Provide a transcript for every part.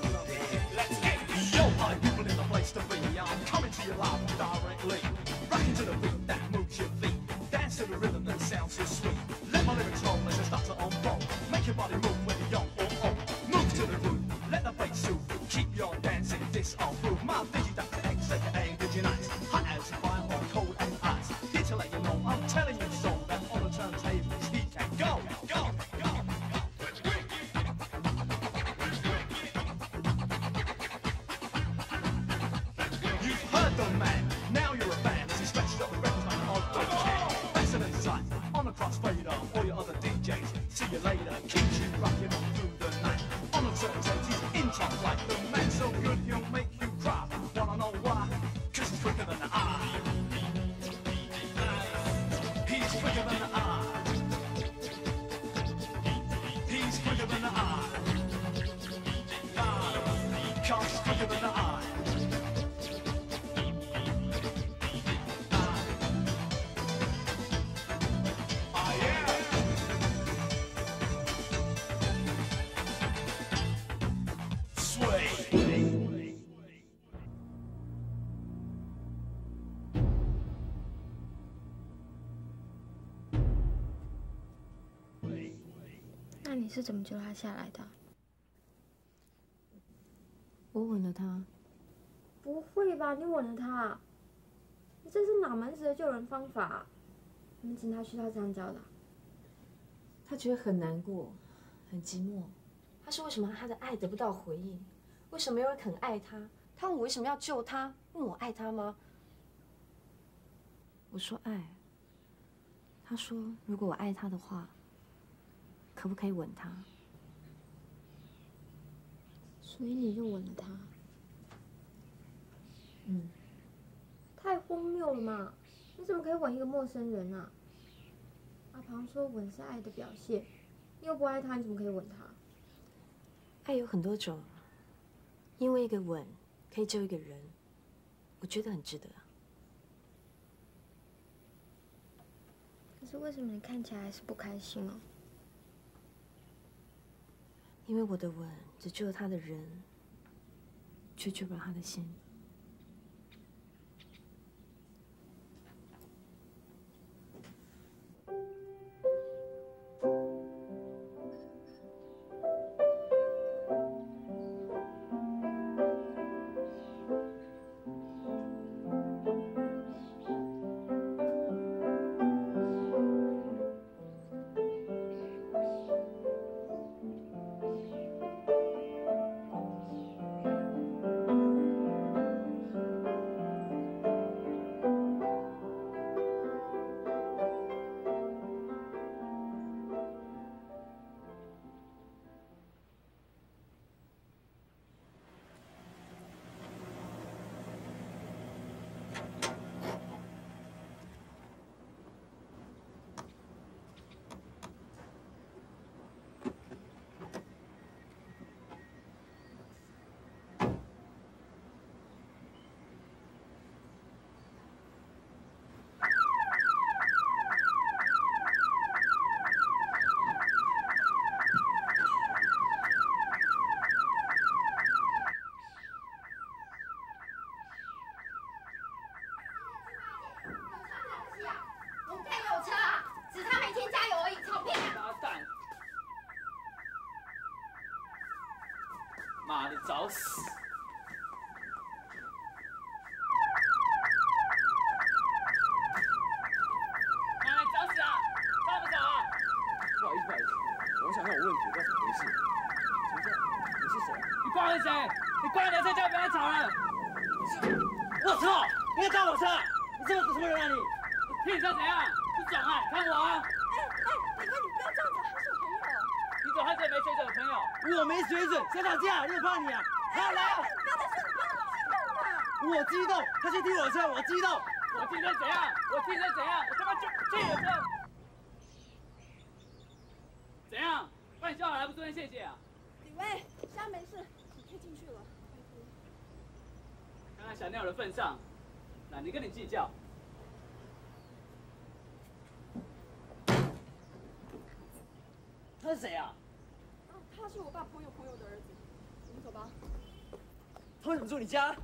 someday. Let's get Yo, party people in the place to be. I'm coming to you live directly. 那你是怎么救他下来的？我吻了他，不会吧？你吻了他？你这是哪门子的救人方法？你们警察学校这样教的啊？他觉得很难过，很寂寞。他说为什么他的爱得不到回应？为什么没有人肯爱他？他问我为什么要救他？问我爱他吗？我说爱。他说如果我爱他的话，可不可以吻他？所以你就吻了他？嗯，太荒谬了嘛！你怎么可以吻一个陌生人啊？阿庞说吻是爱的表现，你又不爱他，你怎么可以吻他？爱有很多种，因为一个吻可以救一个人，我觉得很值得啊。可是为什么你看起来还是不开心哦？因为我的吻只救了他的人，却救不了他的心。找死！妈的，找死啊！找不找啊？不好意思，不好意思，我想让我问题，不知道怎么回事。请问你是谁？你关了谁？你关了车，叫不要吵了！我操！你要撞我车？你这是什么人啊你？你车怎样？不爽啊？看我啊！李哥，你不要这样子，他是我朋友。你怎么还是没水准的朋友？我没水准，想打架？你怕你啊？好来啊！不要再说你朋友激动了。我激动，他先踢我车，我激动。我踢成怎样？我踢成怎样？我他妈就踢你的车。怎样？把你叫来还不说声谢谢啊？李威，现在没事，你可以进去了。看在小鸟的份上，懒得跟你计较。他是谁啊？他是我爸朋友朋友的儿子，我们走吧。他为什么住你家？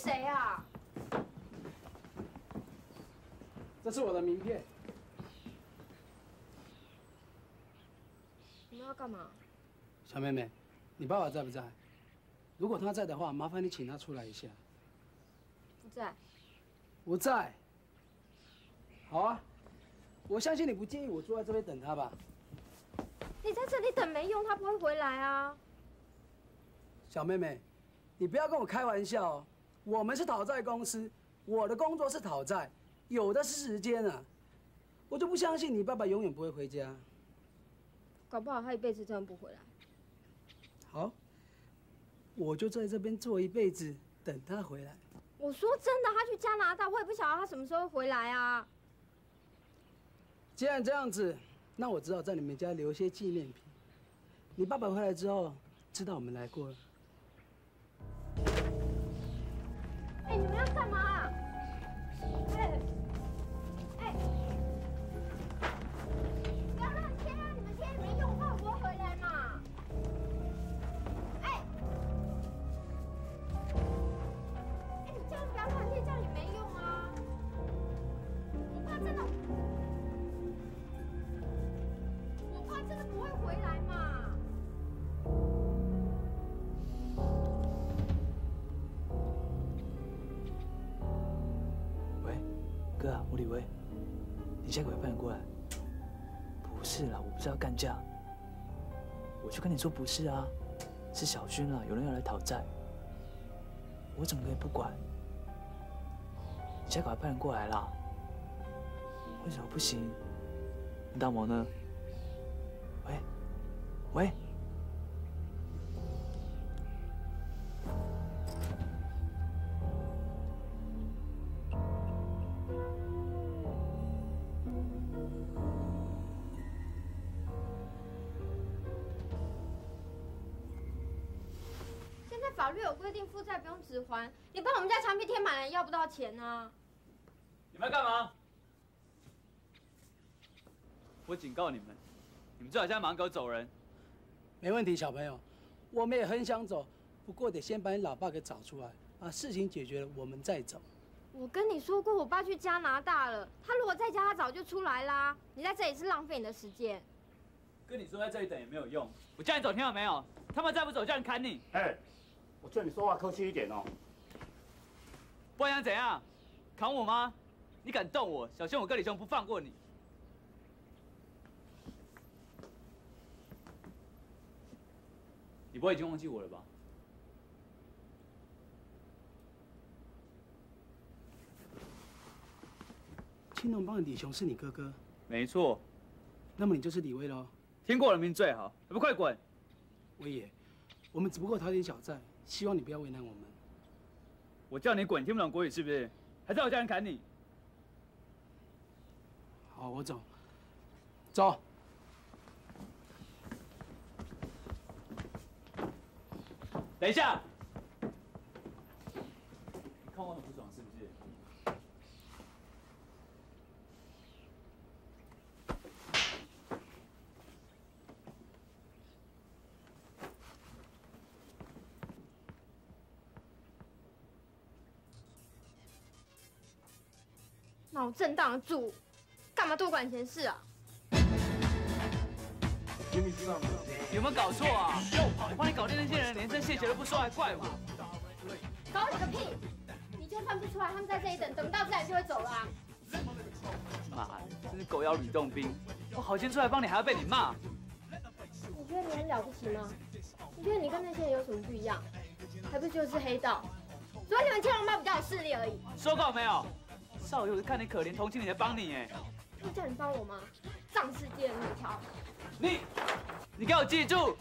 谁啊？这是我的名片。你们要干嘛？小妹妹，你爸爸在不在？如果他在的话，麻烦你请他出来一下。不在。我在。好啊，我相信你不介意我坐在这边等他吧？你在这里等没用，他不会回来啊。小妹妹，你不要跟我开玩笑哦。我们是讨债公司，我的工作是讨债，有的是时间啊。我就不相信你爸爸永远不会回家。搞不好他一辈子真的不回来。好，我就在这边坐一辈子，等他回来。我说真的，他去加拿大，我也不晓得他什么时候回来啊。既然这样子，那我只好在你们家留些纪念品。你爸爸回来之后，知道我们来过了。你们要干嘛？你家鬼派人过来？不是啦，我不是要干架。我就跟你说不是啊，是小勋啊，有人要来讨债。我怎么可以不管？你下个礼拜人过来啦？为什么不行？你大毛呢？喂，喂。钱啊。你们要干嘛？我警告你们，你们最好现在马上给我走人。没问题，小朋友，我们也很想走，不过得先把你老爸给找出来，把事情解决了，我们再走。我跟你说过，我爸去加拿大了。他如果在家，他早就出来啦。你在这里是浪费你的时间。跟你说在这里等也没有用，我叫你走，听到没有？他们再不走，叫人砍你。哎，我劝你说话客气一点哦。不然想怎样？砍我吗？你敢动我，小心我跟李兄不放过你。你不会已经忘记我了吧？青龙帮的李雄是你哥哥，没错，那么你就是李威喽。听过人名最好，还不快滚！威爷，我们只不过讨点小债，希望你不要为难我们。我叫你滚，听不懂国语是不是？还是我叫人砍你？好，我走，走。等一下，你看我很不爽脑震荡的猪，干嘛多管闲事啊？有没有搞错啊？我帮你搞定那些人，连声谢谢都不说，还怪我？搞你个屁！你就算不出来，他们在这里等，等不到自然就会走了啊。妈的，真是狗咬吕洞宾！我好心出来帮你，还要被你骂。你觉得你很了不起吗？你觉得你跟那些人有什么不一样？还不就是黑道？所以你们天龙帮比较有势力而已。说够没有？少爷，我是看你可怜，同情你才帮你哎。是叫你帮我吗？上世界的那条。你，你给我记住。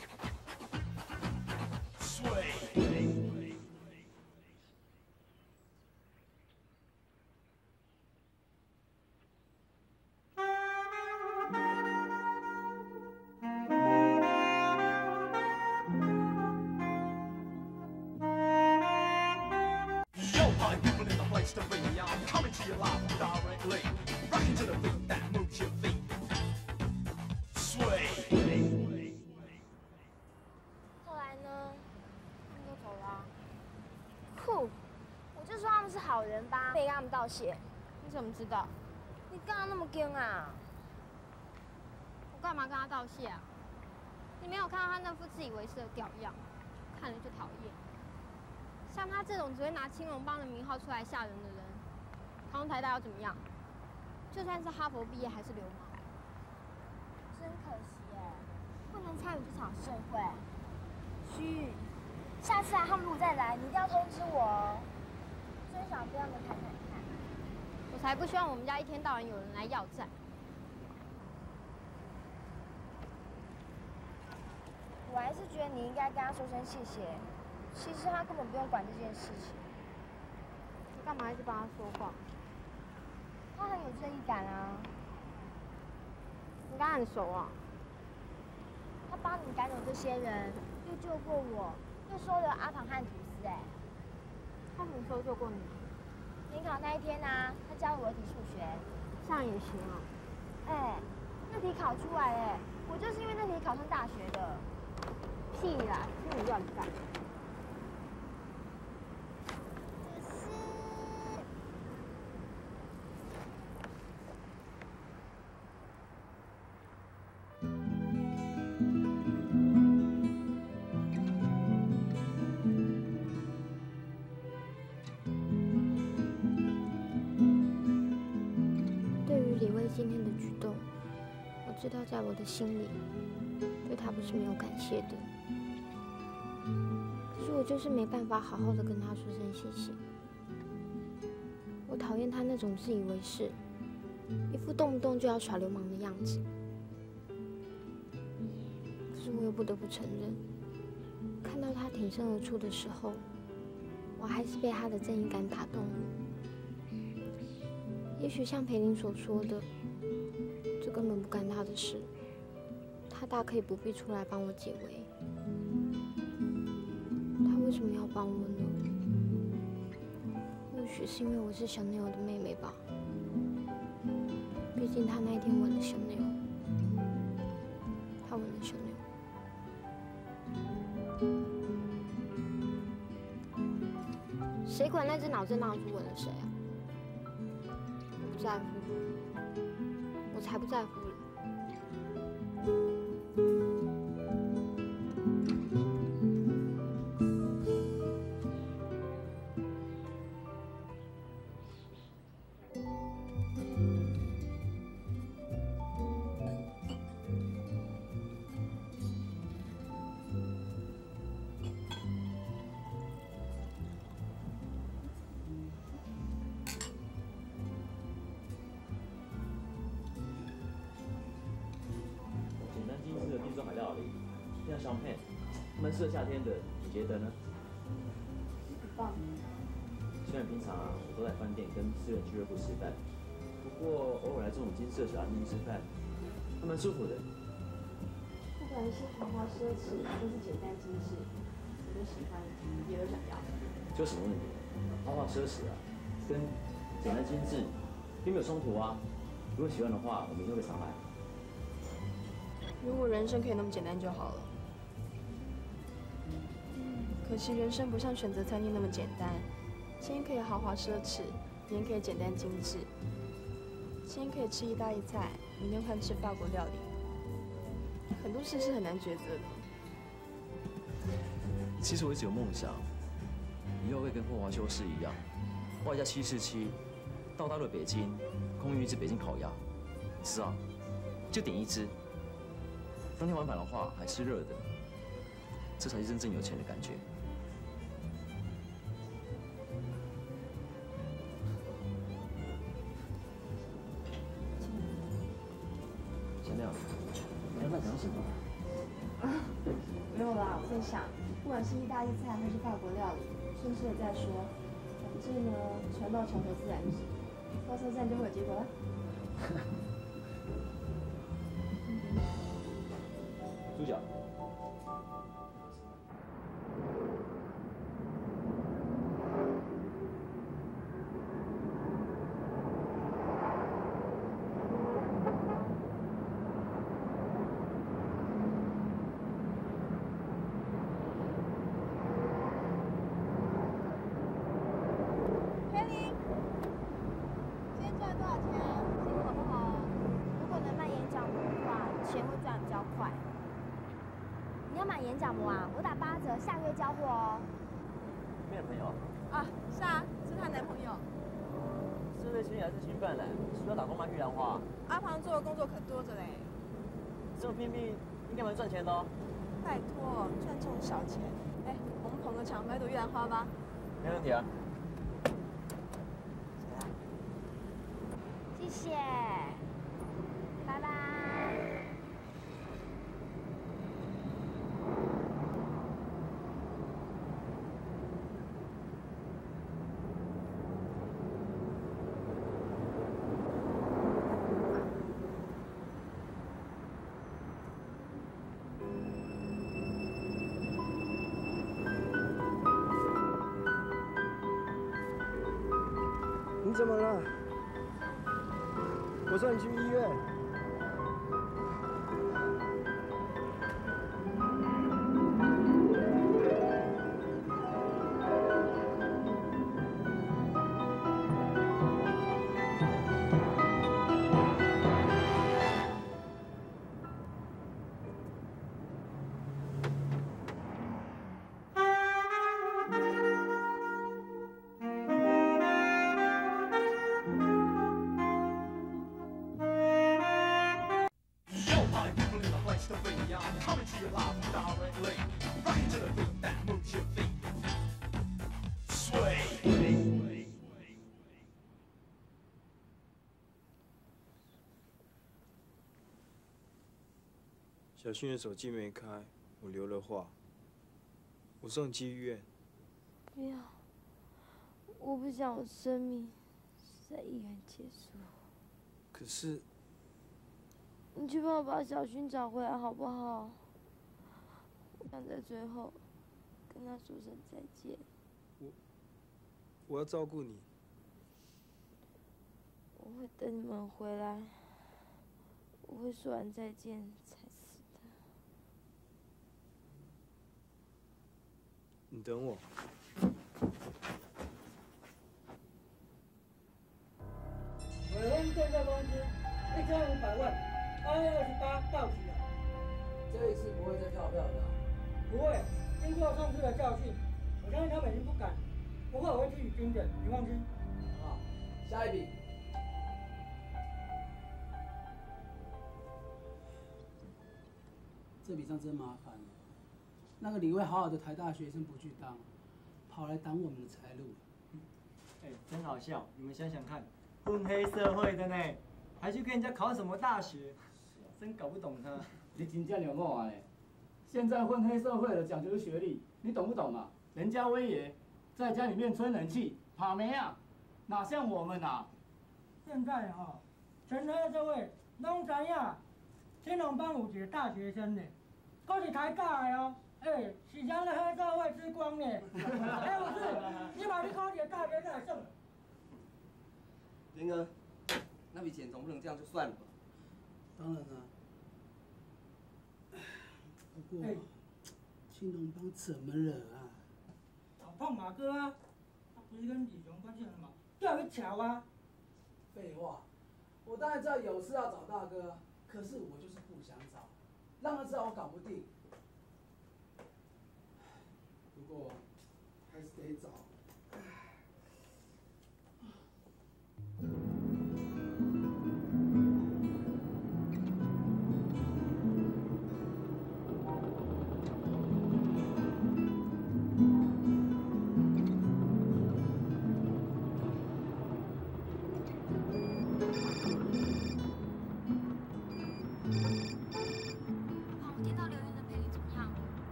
你干嘛那么硬啊？我干嘛跟他道谢啊？你没有看到他那副自以为是的屌样，看了就讨厌。像他这种只会拿青龙帮的名号出来吓人的人，考上台大又怎么样？就算是哈佛毕业还是流氓。真可惜哎，不能参与这场盛会。嘘，下次啊，他们如果再来，你一定要通知我哦。真想被他们看看看。我才不希望我们家一天到晚有人来要债。我还是觉得你应该跟他说声谢谢。其实他根本不用管这件事情。你干嘛一直帮他说话？他很有正义感啊。你跟他很熟啊？他帮你赶走这些人，又救过我，又收了阿唐和吐司。哎，他什么时候救过你？联考那一天啊，他教了我一题数学。这样也行啊？哎，那题考出来哎，我就是因为那题考上大学的。屁啦，听你乱干。心里，对他不是没有感谢的。可是我就是没办法好好的跟他说声谢谢。我讨厌他那种自以为是，一副动不动就要耍流氓的样子。可是我又不得不承认，看到他挺身而出的时候，我还是被他的正义感打动了。也许像裴林所说的，这根本不干他的事，他大可以不必出来帮我解围。他为什么要帮我呢？或许是因为我是小妞的妹妹吧。毕竟他那一天吻了小妞，他吻了小妞。谁管那只脑震荡猪吻了谁啊？我不在乎，我才不在乎俱乐部吃饭，不过偶尔来这种金色小餐厅吃饭，还蛮舒服的。不管是豪华奢侈，或是简单精致，我都喜欢，也都想要。就什么问题？豪华奢侈啊，跟简单精致并没有冲突啊。如果喜欢的话，我明天会常来。如果人生可以那么简单就好了。可惜人生不像选择餐厅那么简单，今天可以豪华奢侈，今天可以简单精致。今天可以吃意大利菜，明天换吃法国料理。很多事是很难抉择的。其实我一直有梦想，以后会跟霍华修士一样，画一架七四七，到大陆北京，空运一只北京烤鸭，是啊，就点一只。当天晚返的话还是热的，这才是真正有钱的感觉。顺势再说，反正呢，船到桥头自然直，到车站就会有结果了。猪脚玲，今天赚了多少钱啊？辛苦好不好？如果能卖演讲膜的话，钱会赚比较快。你要买演讲膜啊？我打八折，下个月交货哦。没有朋友，啊，是啊，是她男朋友。是类新还是新办的？是不是要打工卖玉兰花？阿庞做的工作可多着嘞。这么拼命，应该蛮赚钱的哦。拜托，赚这种小钱，哎，我们捧个场，买朵玉兰花吧。没问题啊。谢谢，小薰的手机没开，我留了话。我送你去医院。不要，我不想我生命在医院结束。可是你去帮我把小薰找回来好不好？我想在最后跟他说声再见。我要照顾你。我会等你们回来，我会说完再见才死的。你等我。伟恩建设公司一千五百万，八月二十八到期了。这一次不会再跳票的。不会，经过上次的教训，我相信他们已经不敢。不过我会自己盯着，你放心。好，下一笔。这笔账真麻烦了。那个李卫好好的台大学生不去当，跑来挡我们的财路。哎，真好笑！你们想想看，混黑社会的呢，还去跟人家考什么大学？真搞不懂他。你真正有梦啊嘞！现在混黑社会的讲究是学历，你懂不懂啊？人家威爷在家里面吹冷气，怕没啊？哪像我们啊？现在哈、哦，全黑社会拢知影，天龙帮有一个大学生呢，都是台大的哦。哎，是将的黑社会之光呢。哎，不是，你把你考一个大学再送。林哥，那笔钱总不能这样就算了吧？当然了。不过，青龙帮怎么惹啊？找胖马哥啊，他不是跟李雄关系很好，调去瞧啊。废话，我当然知道有事要找大哥，可是我就是不想找，让他知道我搞不定。不过还是得找。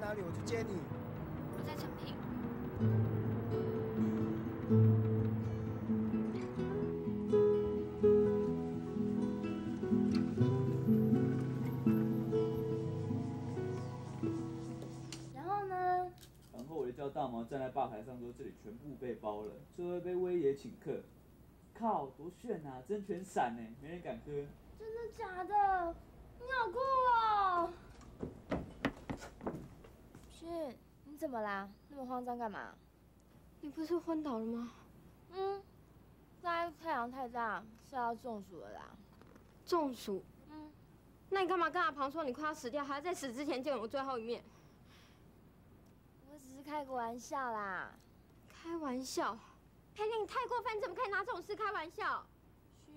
哪里我去接你。我在成品。然后呢？然后我就叫大毛站在吧台上说这里全部被包了，最后一杯威爷请客。靠，多炫啊！真全闪呢，没人敢喝。真的假的？你好酷哦！旭，你怎么啦？那么慌张干嘛？你不是昏倒了吗？嗯，在太阳太大，是要中暑了啦。中暑？嗯，那你干嘛跟阿庞说你快要死掉，还要在死之前见我最后一面？我只是开个玩笑啦。开玩笑？佩玲，你太过分，你怎么可以拿这种事开玩笑？旭，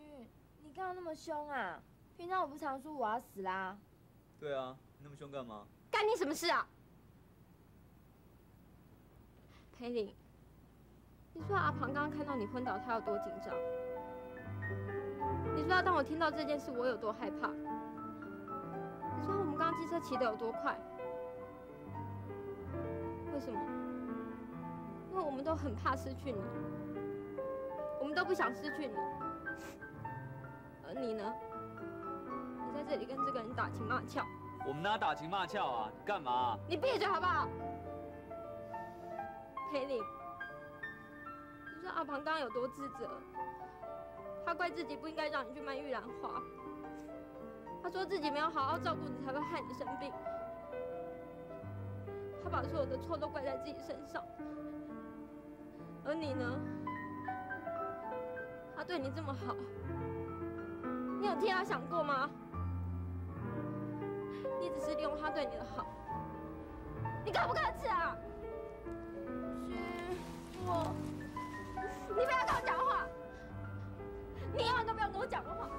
你刚刚那么凶啊？平常我不常说我要死啦。对啊，你那么凶干嘛？干你什么事啊？裴林，你说阿庞刚刚看到你昏倒，他有多紧张？你说当我听到这件事，我有多害怕？你说我们刚刚机车骑得有多快？为什么？因为我们都很怕失去你，我们都不想失去你。而你呢？你在这里跟这个人打情骂俏。我们哪打情骂俏啊？你干嘛？你闭嘴好不好？裴林，你说阿庞刚刚有多自责？他怪自己不应该让你去卖玉兰花，他说自己没有好好照顾你，才会害你生病。他把所有的错都怪在自己身上，而你呢？他对你这么好，你有替他想过吗？你只是利用他对你的好，你可不可耻啊？我，你不要跟我讲话，你永远都不要跟我讲话。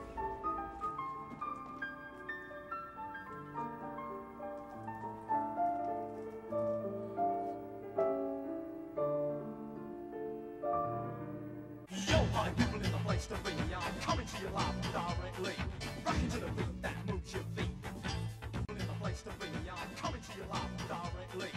Coming to your life directly. Rock into the beat that moves your feet. Coming to your life directly.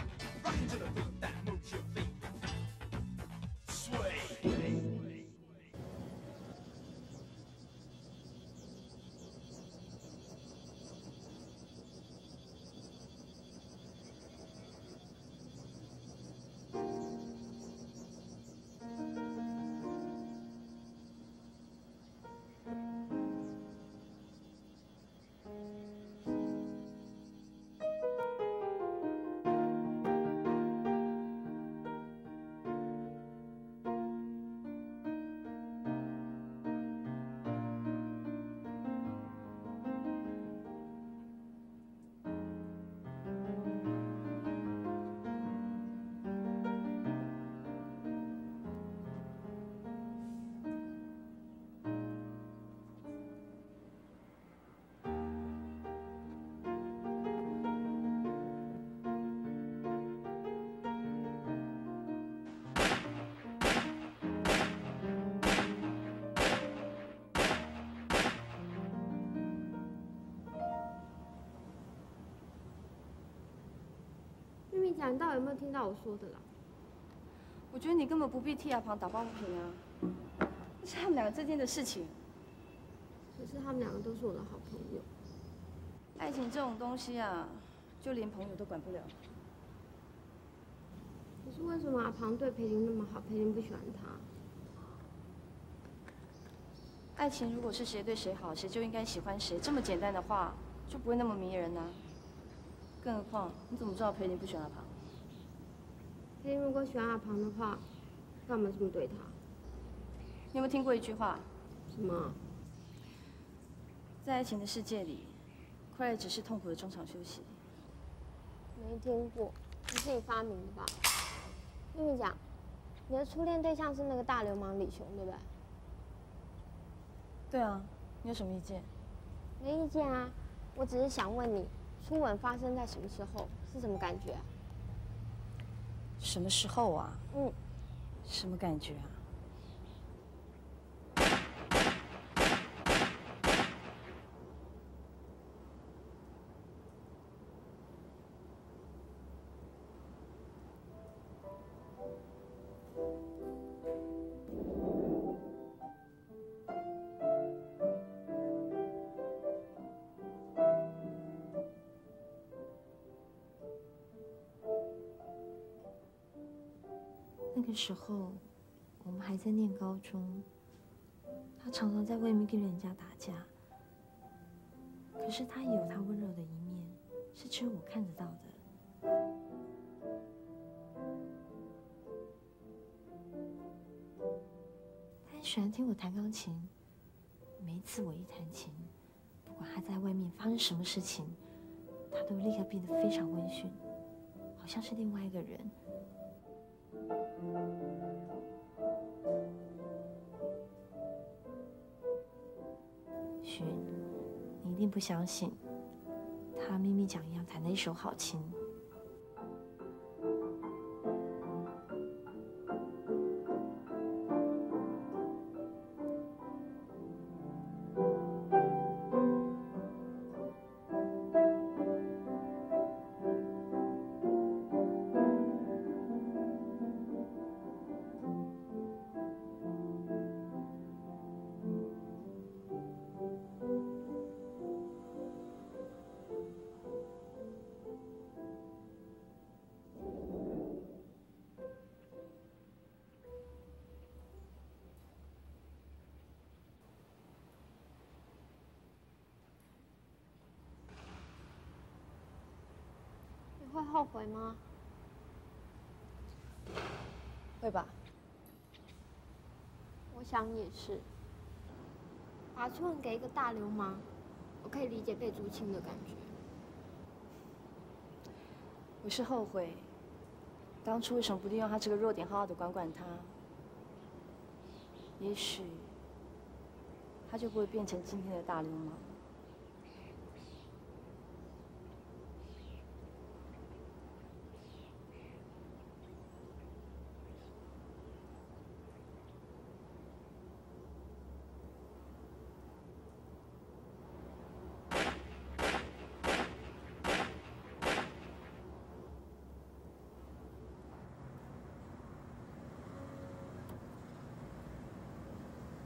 讲，你到底有没有听到我说的啦？我觉得你根本不必替阿庞打抱不平啊，是他们两个之间的事情。可是他们两个都是我的好朋友。爱情这种东西啊，就连朋友都管不了。可是为什么阿庞对裴林那么好，裴林不喜欢他？爱情如果是谁对谁好，谁就应该喜欢谁，这么简单的话，就不会那么迷人呐、更何况，你怎么知道裴林不喜欢阿庞？如果喜欢阿庞的话，干嘛这么对他？你有没有听过一句话？什么？在爱情的世界里，快乐只是痛苦的中场休息。没听过，你自己发明的吧？玉米讲，你的初恋对象是那个大流氓李雄，对不对？对啊，你有什么意见？没意见啊，我只是想问你，初吻发生在什么时候，是什么感觉啊？什么时候啊？嗯，什么感觉啊？时候，我们还在念高中，他常常在外面跟人家打架。可是他也有他温柔的一面，是只有我看得到的。他很喜欢听我弹钢琴，每一次我一弹琴，不管他在外面发生什么事情，他都立刻变得非常温驯，好像是另外一个人。寻，你一定不相信，他咪咪讲一样弹的一手好琴。会吗？会吧？我想也是。把初吻给一个大流氓，我可以理解被竹青的感觉。我是后悔，当初为什么不利用他这个弱点，好好的管管他？也许他就不会变成今天的大流氓。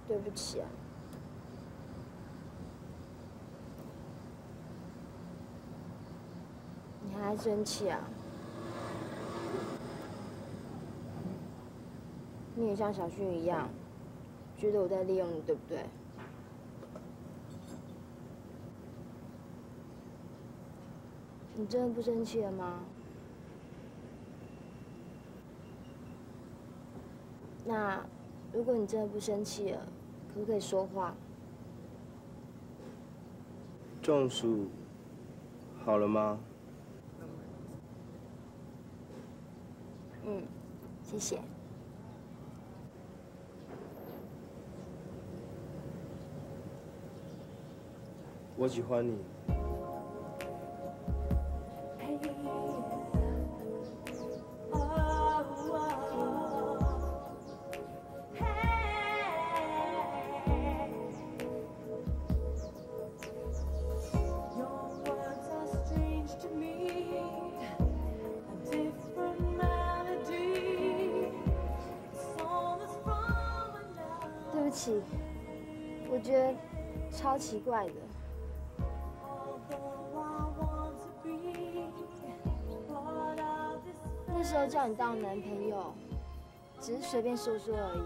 对对不起啊。你还生气啊？你也像小薰一样，觉得我在利用你，对不对？你真的不生气了吗？那如果你真的不生气了，可不可以说话？中暑好了吗？嗯，谢谢。我喜欢你。起，我觉得超奇怪的。那时候叫你当男朋友，只是随便说说而已。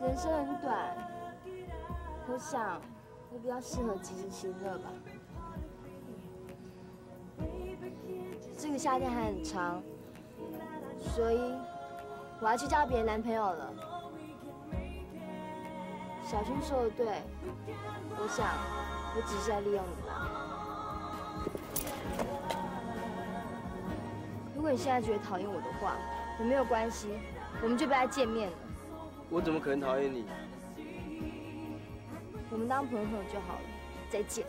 人生很短，我想我比较适合及时行乐吧。这个夏天还很长，所以我要去交别的男朋友了。小薰说的对，我想我只是在利用你吧。如果你现在觉得讨厌我的话，也没有关系，我们就不要再见面了。我怎么可能讨厌你？我们当朋友就好了，再见。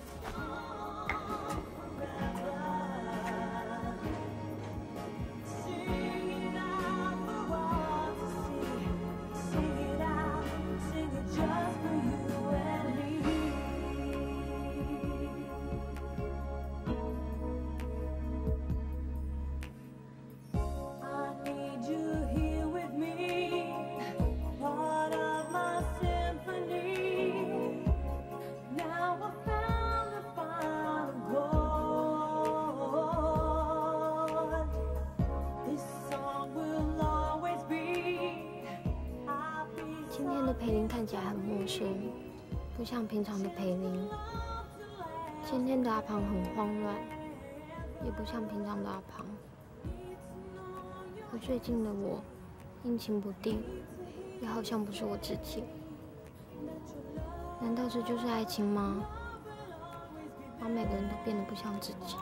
不像平常的培林。今天的阿庞很慌乱，也不像平常的阿庞。而最近的我，阴晴不定，也好像不是我自己。难道这就是爱情吗？把每个人都变得不像自己。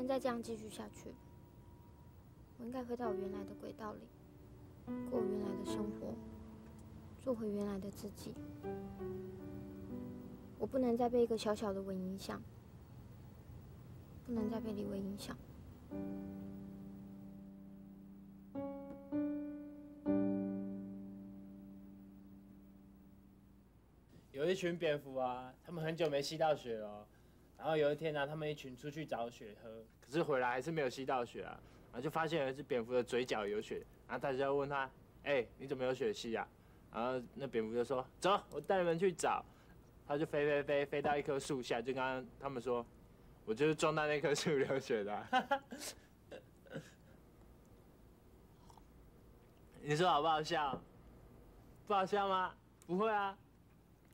能再这样继续下去。我应该回到我原来的轨道里，过我原来的生活，做回原来的自己。我不能再被一个小小的吻影响，不能再被李维影响。有一群蝙蝠啊，他们很久没吸到血了。然后有一天呢、他们一群出去找血喝，可是回来还是没有吸到血啊。然后就发现有一只蝙蝠的嘴角有血，然后大家就问他：“哎、你怎么有血吸啊？”然后那蝙蝠就说：“走，我带你们去找。”他就飞飞飞飞到一棵树下，就刚刚他们说：“我就是撞到那棵树流血的啊、你说好不好笑？不好笑吗？不会啊，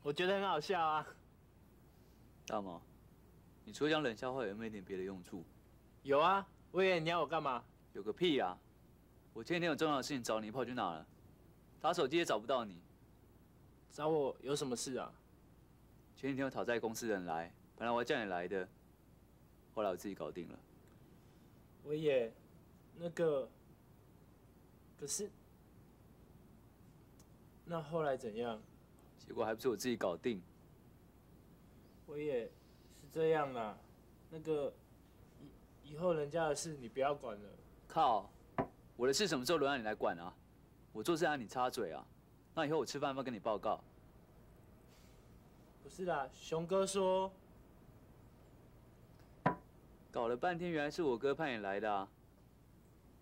我觉得很好笑啊。大毛，你除了讲冷笑话，有没有一点别的用处？有啊，我以为你要我干嘛？有个屁啊！我前几天有重要的事情找你，跑去哪了？打手机也找不到你。找我有什么事啊？前几天有讨债公司的人来，本来我要叫你来的，后来我自己搞定了。我也那个，可是那后来怎样？结果还不是我自己搞定。我也是这样啦。那个以以后人家的事你不要管了。靠，我的事什么时候轮到你来管啊？我做事让你插嘴啊？那以后我吃饭要不跟你报告？不是啦，熊哥说搞了半天，原来是我哥派你来的啊！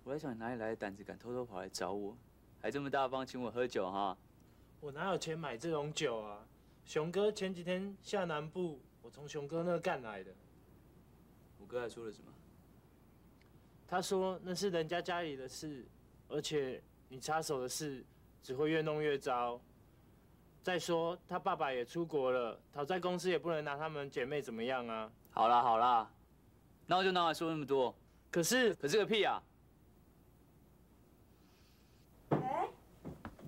我在想你哪里来的胆子，敢偷偷跑来找我，还这么大方请我喝酒哈？我哪有钱买这种酒啊？熊哥前几天下南部，我从熊哥那干来的。我哥还说了什么？他说那是人家家里的事，而且你插手的事只会越弄越糟。再说他爸爸也出国了，讨债公司也不能拿他们姐妹怎么样啊。好啦好啦，那我就拿来说那么多？可是可是个屁啊！哎，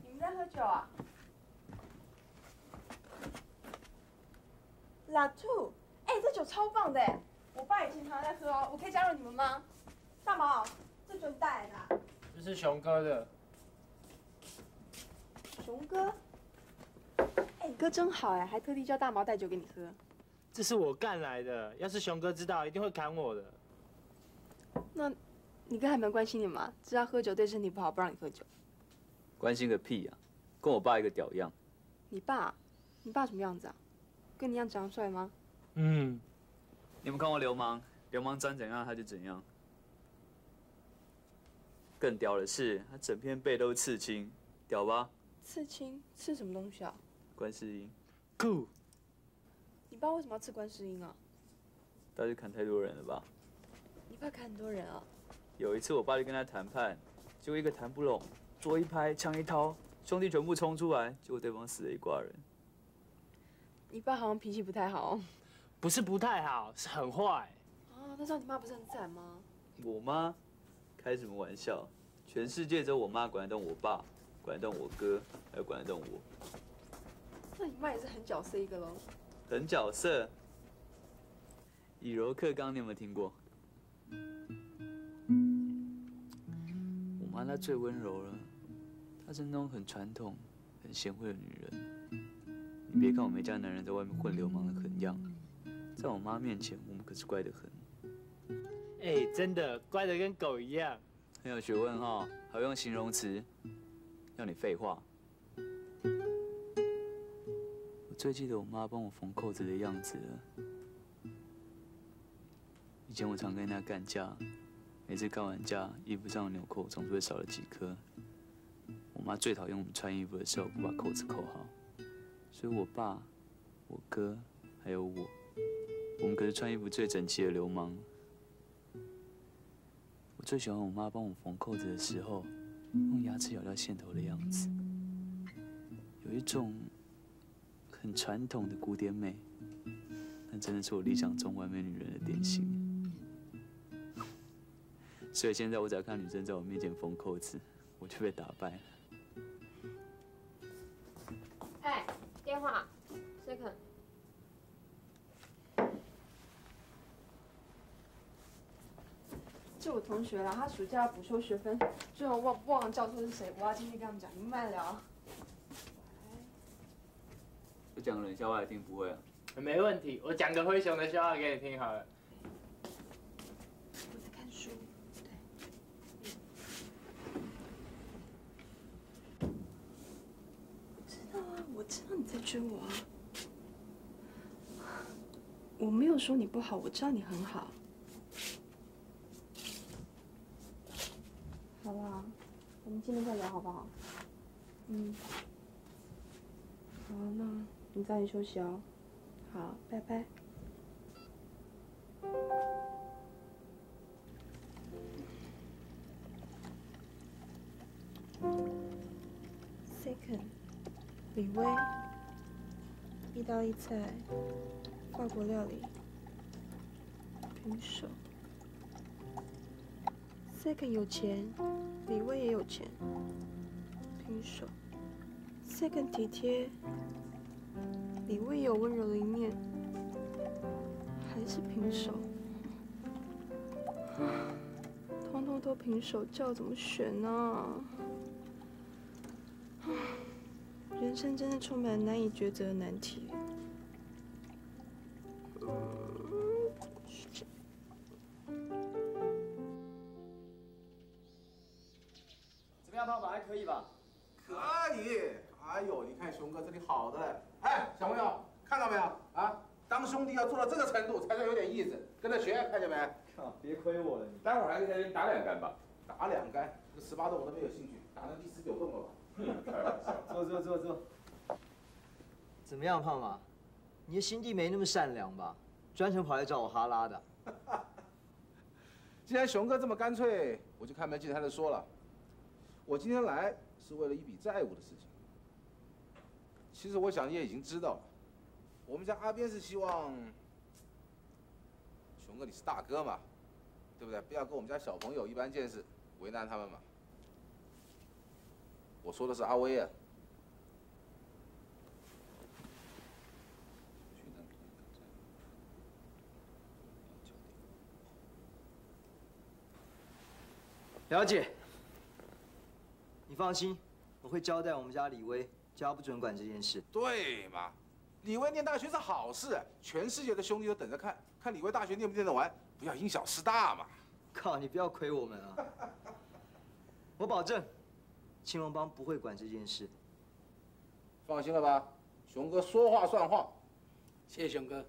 你们在喝酒啊？老兔，哎，这酒超棒的哎！我爸以前常常在喝哦，我可以加入你们吗？大毛，这酒你带来的啊、这是熊哥的，熊哥，哎，你哥真好哎，还特地叫大毛带酒给你喝。这是我干来的。要是熊哥知道，一定会砍我的。那，你哥还蛮关心你嘛？知道喝酒对身体不好，不让你喝酒。关心个屁啊！跟我爸一个屌样。你爸，你爸什么样子啊？跟你一样长得帅吗？嗯，你们看过流氓？流氓长怎样他就怎样。更屌的是，他整片背都是刺青，屌吧？刺青，刺什么东西啊？观世音，酷。你爸为什么要刺观世音啊？大概是砍太多人了吧？你爸砍很多人啊。有一次我爸就跟他谈判，结果一个谈不拢，桌一拍，枪一掏，兄弟全部冲出来，结果对方死了一挂人。你爸好像脾气不太好。不是不太好，是很坏。啊，那时候你妈不是很惨吗？我妈开什么玩笑？全世界只有我妈管得动我爸，管得动我哥，还管得动我？那你妈也是很角色一个喽。很角色。以柔克刚，你有没有听过？我妈她最温柔了，她是那种很传统、很贤惠的女人。你别看我们家男人在外面混流氓的狠样，在我妈面前，我们可是乖得很。哎，真的乖得跟狗一样。很有学问哈，还会用形容词，要你废话。我最记得我妈帮我缝扣子的样子了。以前我常跟她干架，每次干完架，衣服上的纽扣总是会少了几颗。我妈最讨厌我们穿衣服的时候不把扣子扣好，所以我爸、我哥还有我，我们可是穿衣服最整齐的流氓。我最喜欢我妈帮我缝扣子的时候，用牙齿咬掉线头的样子，有一种很传统的古典美，但真的是我理想中完美女人的典型。所以现在我只要看女生在我面前缝扣子，我就被打败了。就我同学啦，他暑假要补修学分，最后忘忘了教授是谁，我要进去跟他们讲，你们慢聊。我讲冷笑话也听不会啊？没问题，我讲个灰熊的笑话给你听好了。我在看书。对知道啊，我知道你在追我啊。我没有说你不好，我知道你很。好啦，我们今天再聊好不好？嗯。好，那你早点休息哦。好，拜拜。Second，李威，意大利菜，法国料理，平手。Second 有钱，李威也有钱，平手。Second 体贴，李威有温柔的一面，还是平手。通通都平手，叫我怎么选呢？人生真的充满难以抉择的难题。我了，你待会儿还可以在这边打两杆吧？打两杆？这十八洞我都没有兴趣，打到第十九洞了吧？开玩笑。坐坐坐坐。怎么样，胖马？你的心地没那么善良吧？专程跑来找我哈拉的。既然熊哥这么干脆，我就开门见山的说了，我今天来是为了一笔债务的事情。其实我想你也已经知道了，我们家阿边是希望，熊哥你是大哥嘛，对不对？不要跟我们家小朋友一般见识，为难他们嘛。我说的是阿威啊。了解。你放心，我会交代我们家李威，家不准管这件事。对嘛？李威念大学是好事，全世界的兄弟都等着看，看李威大学念不念得完，不要因小失大嘛。靠，你不要亏我们啊！我保证，青龙帮不会管这件事。放心了吧？熊哥说话算话。谢谢熊哥。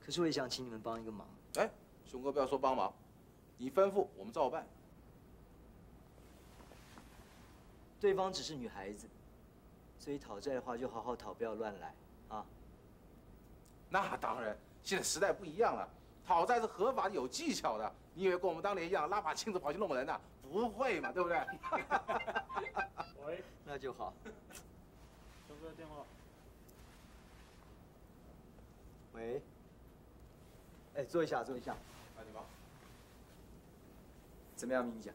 可是我也想请你们帮一个忙。哎，熊哥不要说帮忙，你吩咐我们照办。对方只是女孩子，所以讨债的话就好好讨，不要乱来啊。那当然，现在时代不一样了，讨债是合法的有技巧的。你以为跟我们当年一样，拉把镜子跑去弄人呐？不会嘛，对不对？喂，那就好。熊哥电话。喂。哎，坐一下，坐一下。啊，你忙。怎么样，明讲？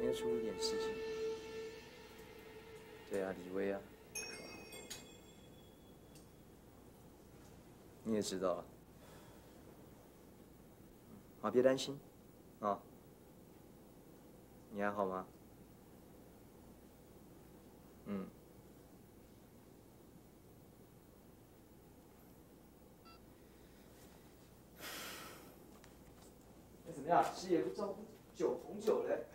天出了点事情。对啊，李威啊，你也知道啊。啊，别担心，啊，你还好吗？嗯。那怎么样？师爷不招呼酒红酒嘞？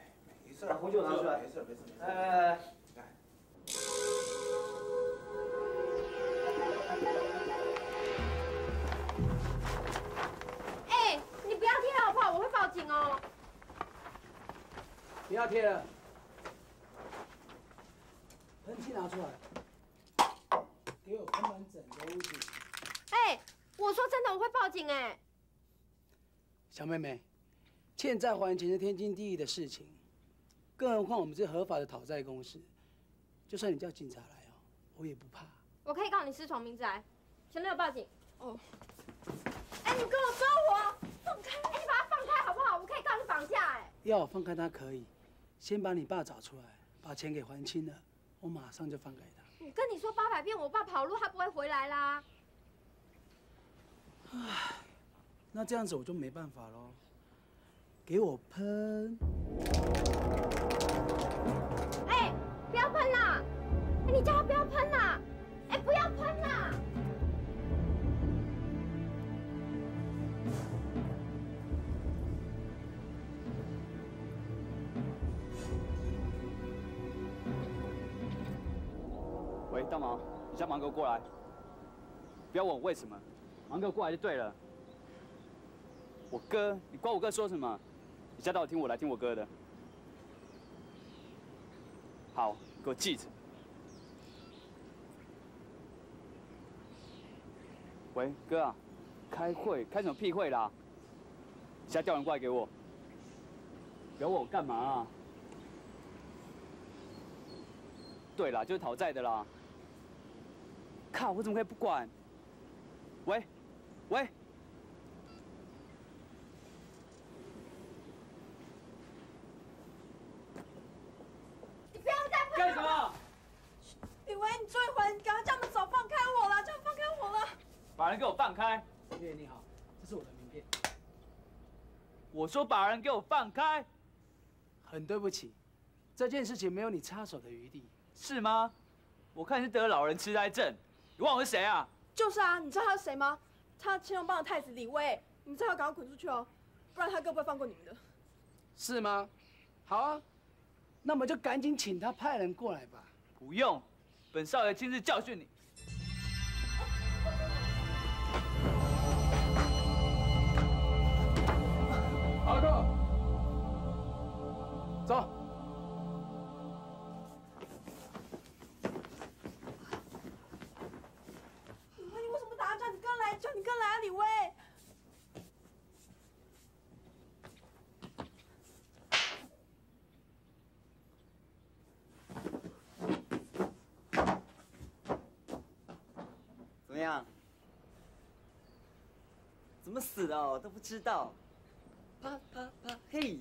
没事把红酒拿出来。没事没事没事。来来来来。哎，警哦。不要贴了，喷漆拿出来，给我喷满整个屋子。哎，我说真的，我会报警哎。小妹妹，欠债还钱是天经地义的事情，更何况我们是合法的讨债公司，就算你叫警察来哦，我也不怕。我可以告你私闯民宅，全都有报警。哦。哎，你跟我抓我，放开！哎，你把绑架哎。要我放开他可以，先把你爸找出来，把钱给还清了，我马上就放开他。我跟你说八百遍，我爸跑路，他不会回来啦。唉，那这样子我就没办法喽。给我喷！哎，不要喷啦！哎，你叫他不要喷啦！哎，不要喷喂，大毛，你叫忙哥过来。不要问我为什么，忙哥过来就对了。我哥，你管我哥说什么？你家到听我来听我哥的。好，给我记着。喂，哥啊，开会，开什么屁会啦？你现在调人过来给我。不要问我干嘛啊？对啦，就是讨债的啦。靠，我怎么可以不管？喂，喂。你不要再喷干什么？李维，你终于回来，你赶快叫他们走，放开我了，叫他们放开我了。把人给我放开！爷爷你好，这是我的名片。我说把人给我放开！很对不起，这件事情没有你插手的余地。是吗？我看你是得了老人痴呆症。你忘我是谁啊？就是啊，你知道他是谁吗？他青龙帮的太子李威，你们最好赶快滚出去哦，不然他哥不会放过你们的。是吗？好啊，那么就赶紧请他派人过来吧。不用，本少爷亲自教训你。阿哥，走。死了哦？都不知道。啪啪啪，嘿！